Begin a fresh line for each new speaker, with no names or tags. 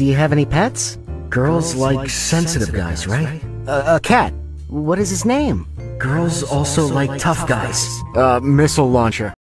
Do you have any pets?
Girls like sensitive guys, right?
Uh, uh a cat. What is his name?
Girls also like tough guys.
Uh, missile launcher.